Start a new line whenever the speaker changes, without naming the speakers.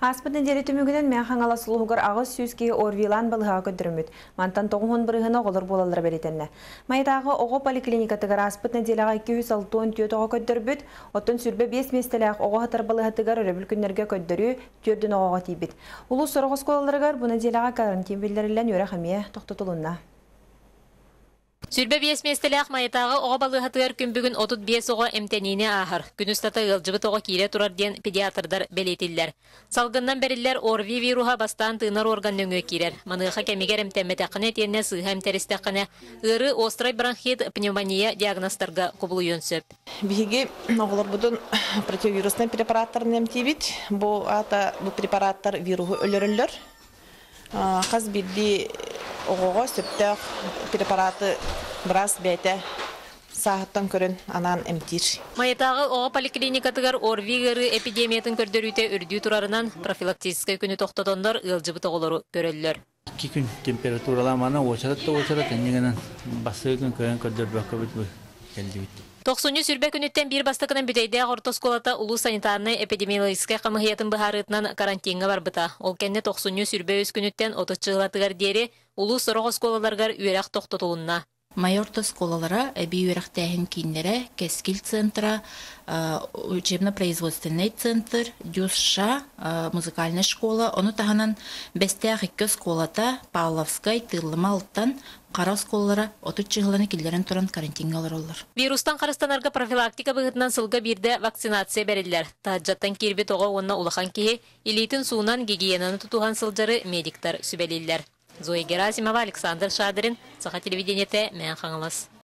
Аспыт неделе түмігінен мен хаңала сұлуғыр ағыз сүйізге орвилан балыға көдіріміт. Мантан тоғын бірігіні қолыр болалар беретенне. Майдағы оғы поликлиникатығыр аспыт неделеға 260 түйет оғы көдірбіт, оттын сүрбе 5 местелек оғы хатар балығатығыр өребіл күннерге көдірі түрдің оғыға тейбіт. Улу сұрғы сколаларығыр бұл неделеға карантин білдірілен өрі қамия.
Сүрбе биес местелек маятағы оға балығатығар күнбігін отут биес оға эмтенине ахыр. Күністаты ылжыбыт оға кире турар ден педиатрдар белетиллер. Салгыннан бериллер орви вируха бастан тынар орган нөңө кирер. Маныға кемигер эмтемметақыне тенне сыға эмтеристақыне. Ыры острай бронхит пневмония диагностарға құбылуын сөп.
Биһиги оголор будун противовирусный препараттарын эмтибит. Бу ата бу препараттар вируху өлөрөллөр. Хаз бидди оғоға сөптөк препараты біраз бәйті сағыттан көрін анан эмтир.
Маятағы оға поликлиникатығар орви ғыры эпидемиятын көрдөрүйте үрдүү турарынан профилактический күні тоқтатондар ылжыбыт оғылары көрөллөр.
Iki gün temperaturalar mana oçarat da oçarat endigenen bası gün köyen kördөрбөккө бүт бу келди бит.
Тоқсуну сүрбе күніттен бір бастықынан бүтейде ортосколата улу санитарный эпидемиологический қамығиятын бұхарытынан карантинға барбыта. Ол кәнне тоқсуну сүрбе өз күніттен отычығылатығар дері улу сорох осколаларгар үйрәк тоқтотуынна.
Майорта сколалара эби үйрәктәһен киндере, Кескил центра, учебно-производственный центр, Дюсша, музыкальная школа, оны таһанан бестәх ике сколата, Павловскай, Тырлымалттан, қара сколалара отут чыгыланы киллерен туран карантинга олар.
Вирустан қарыстанарға профилактика бұғытынан сылға бірде вакцинация берілер. Тажаттан кирби тоға онна улахан кеhe, илитин суунан гигиенаны тутуған сылжары медиктар сүбелилер. Зоя Герасимова, Александр Шадырин, Саха телевидениете, Мен Хаңылас.